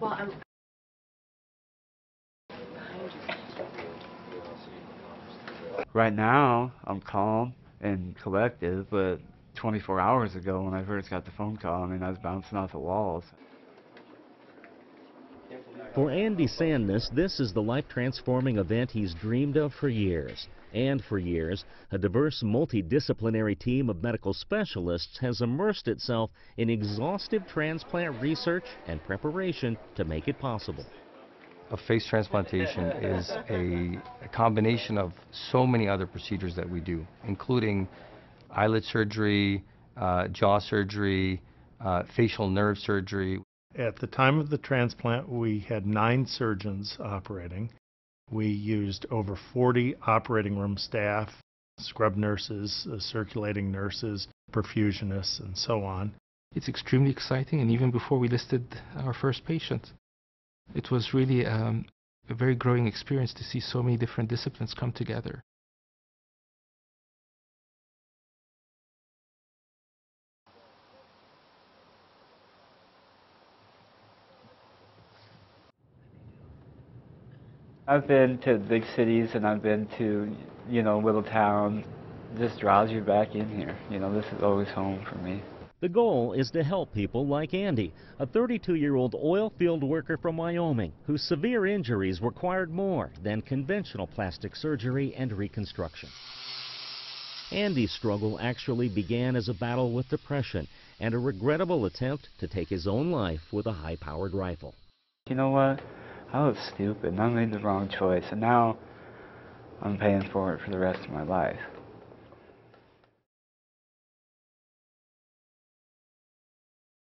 Well, I'm. Right now, I'm calm and collected, but 24 hours ago when I first got the phone call, I mean, I was bouncing off the walls. For Andy Sandness, this is the life-transforming event he's dreamed of for years. And for years, a diverse multidisciplinary team of medical specialists has immersed itself in exhaustive transplant research and preparation to make it possible. A face transplantation is a, a combination of so many other procedures that we do, including eyelid surgery, uh, jaw surgery, uh, facial nerve surgery. At the time of the transplant, we had nine surgeons operating. We used over 40 operating room staff, scrub nurses, uh, circulating nurses, perfusionists, and so on. It's extremely exciting, and even before we listed our first patient, it was really um, a very growing experience to see so many different disciplines come together. I've been to big cities and I've been to, you know, little towns. Just draws you back in here. You know, this is always home for me. The goal is to help people like Andy, a 32-year-old oil field worker from Wyoming whose severe injuries required more than conventional plastic surgery and reconstruction. Andy's struggle actually began as a battle with depression and a regrettable attempt to take his own life with a high-powered rifle. You know what? I was stupid and I made the wrong choice and now I'm paying for it for the rest of my life.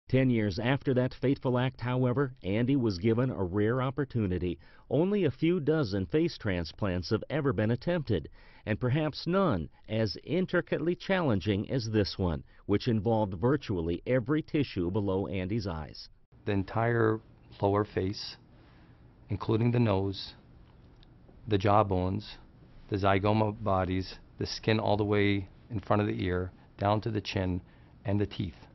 Ten years after that fateful act, however, Andy was given a rare opportunity. Only a few dozen face transplants have ever been attempted, and perhaps none as intricately challenging as this one, which involved virtually every tissue below Andy's eyes. The entire lower face, including the nose, the jawbones, the zygoma bodies, the skin all the way in front of the ear, down to the chin, and the teeth.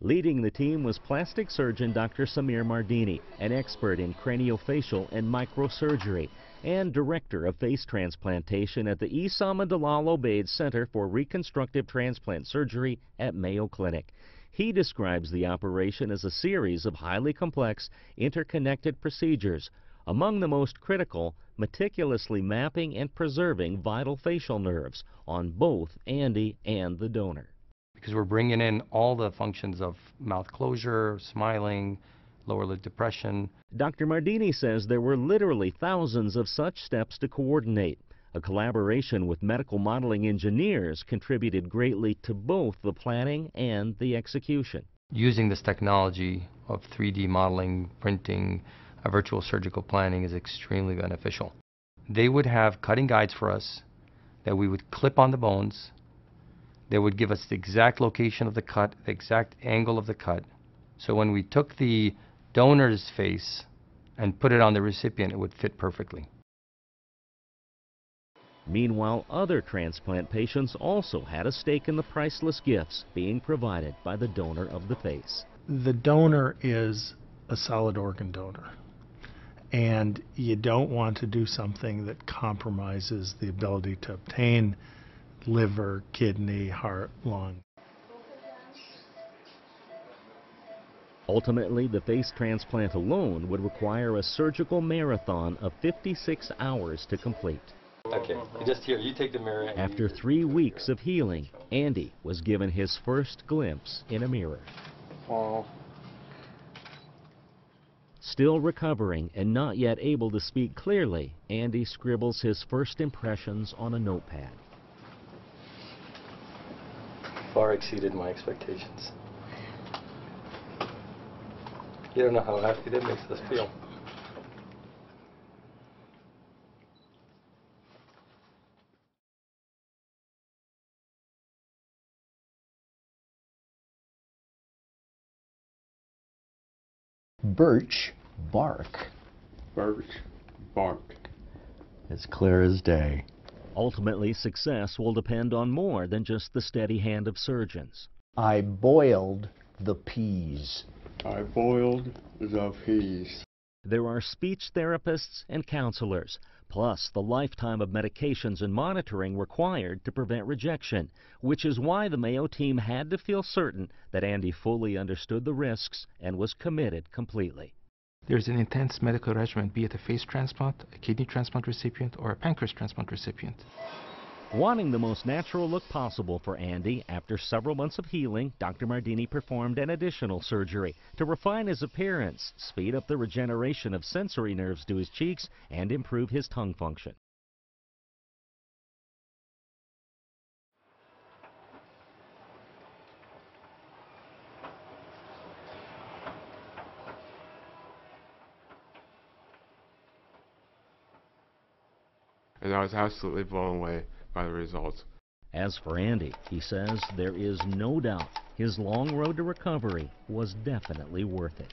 Leading the team was plastic surgeon Dr. Samir Mardini, an expert in craniofacial and microsurgery, and director of face transplantation at the Essam and Dalal Center for Reconstructive Transplant Surgery at Mayo Clinic. He describes the operation as a series of highly complex, interconnected procedures. Among the most critical, meticulously mapping and preserving vital facial nerves on both Andy and the donor because we're bringing in all the functions of mouth closure, smiling, lower lid depression. Dr. Mardini says there were literally thousands of such steps to coordinate. A collaboration with medical modeling engineers contributed greatly to both the planning and the execution. Using this technology of 3D modeling, printing, a virtual surgical planning is extremely beneficial. They would have cutting guides for us that we would clip on the bones they would give us the exact location of the cut, the exact angle of the cut. So when we took the donor's face and put it on the recipient, it would fit perfectly. Meanwhile, other transplant patients also had a stake in the priceless gifts being provided by the donor of the face. The donor is a solid organ donor. And you don't want to do something that compromises the ability to obtain liver, kidney, heart, lung. Ultimately, the face transplant alone would require a surgical marathon of 56 hours to complete. Okay, just here, you take the mirror. After three weeks of healing, Andy was given his first glimpse in a mirror. Wow. Still recovering and not yet able to speak clearly, Andy scribbles his first impressions on a notepad far exceeded my expectations. You don't know how happy that makes us feel. Birch bark. Birch bark. As clear as day. Ultimately, success will depend on more than just the steady hand of surgeons. I boiled the peas. I boiled the peas. There are speech therapists and counselors, plus the lifetime of medications and monitoring required to prevent rejection, which is why the Mayo team had to feel certain that Andy fully understood the risks and was committed completely. There's an intense medical regimen, be it a face transplant, a kidney transplant recipient, or a pancreas transplant recipient. Wanting the most natural look possible for Andy, after several months of healing, Dr. Mardini performed an additional surgery to refine his appearance, speed up the regeneration of sensory nerves to his cheeks, and improve his tongue function. And I was absolutely blown away by the results. As for Andy, he says there is no doubt his long road to recovery was definitely worth it.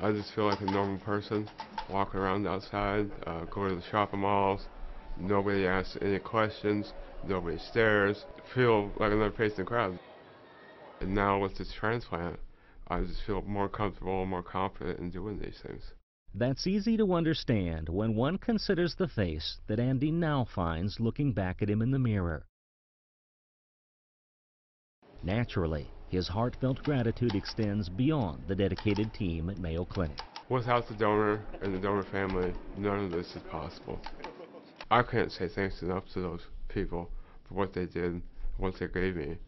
I just feel like a normal person, walking around outside, uh, go to the shopping malls. Nobody asks any questions, nobody stares. Feel like another face in the crowd. And now with this transplant, I just feel more comfortable, more confident in doing these things. That's easy to understand when one considers the face that Andy now finds looking back at him in the mirror. Naturally, his heartfelt gratitude extends beyond the dedicated team at Mayo Clinic. Without the donor and the donor family, none of this is possible. I can't say thanks enough to those people for what they did, what they gave me.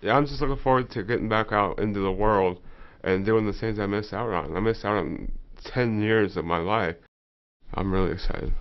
Yeah, I'm just looking forward to getting back out into the world and doing the things I missed out on. I missed out on 10 years of my life. I'm really excited.